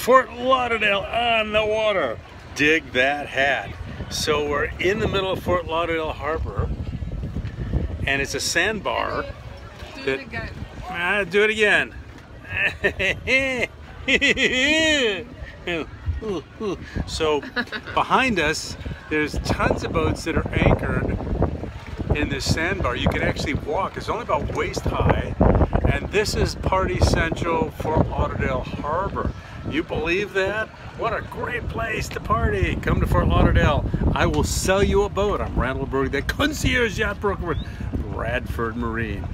Fort Lauderdale on the water. Dig that hat. So we're in the middle of Fort Lauderdale Harbor and it's a sandbar. Do that, it again. Ah, do it again. so behind us, there's tons of boats that are anchored in this sandbar. You can actually walk. It's only about waist high. And this is Party Central Fort Lauderdale Harbor. You believe that? What a great place to party. Come to Fort Lauderdale. I will sell you a boat. I'm Randall Burg, the concierge yacht broker with Bradford Marine.